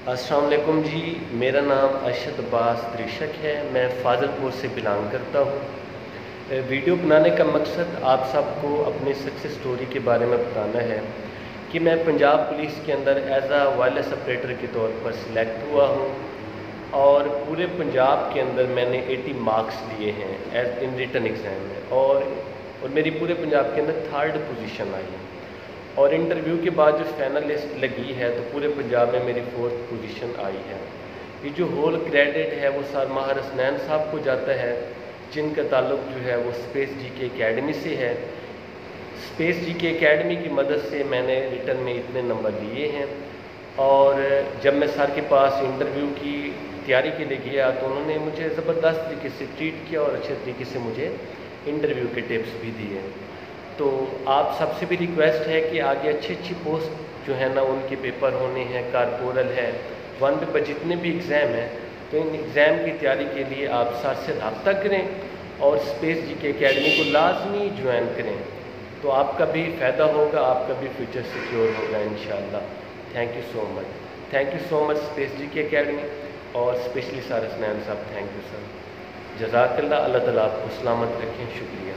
अस्सलाम वालेकुम जी। मेरा नाम अरशद अब्बास त्रिशक है। मैं फ़ाज़लपुर से बिलोंग करता हूँ। वीडियो बनाने का मकसद आप सबको अपनी सक्सेस स्टोरी के बारे में बताना है कि मैं पंजाब पुलिस के अंदर एज आ वायरलेस ऑपरेटर के तौर पर सिलेक्ट हुआ हूँ और पूरे पंजाब के अंदर मैंने 80 मार्क्स लिए हैं एज इन रिटर्न एग्ज़ाम में और और मेरी पूरे पंजाब के अंदर थर्ड पोजीशन आई है। और इंटरव्यू के बाद जो फाइनल लिस्ट लगी है तो पूरे पंजाब में मेरी फोर्थ पोजीशन आई है। ये जो होल क्रेडिट है, वो सर माहर हसनैन साहब को जाता है, जिनका ताल्लुक जो है, वो स्पेस जी के अकेडमी से है। स्पेस जी के अकेडमी की मदद से मैंने रिटर्न में इतने नंबर लिए हैं। और जब मैं सर के पास इंटरव्यू की तैयारी के लिए गया तो उन्होंने मुझे ज़बरदस्त तरीके से ट्रीट किया और अच्छे तरीके से मुझे इंटरव्यू के टिप्स भी दिए। तो आप सबसे भी रिक्वेस्ट है कि आगे अच्छी अच्छी पोस्ट जो है ना, उनके पेपर होने हैं कारपोरल है वन पेपर जितने भी एग्ज़ाम हैं तो इन एग्ज़ाम की तैयारी के लिए आप सर से रबता करें और स्पेस जी के अकेडमी को लाजमी ज्वाइन करें। तो आपका भी फ़ायदा होगा, आपका भी फ्यूचर सिक्योर होगा इन thank you so much thank you so much space G K academy और स्पेशली सर हसनैन साहब थैंक यू सर जजाकल्ला अल्लाह ताला आपको सलामत रखें, शुक्रिया।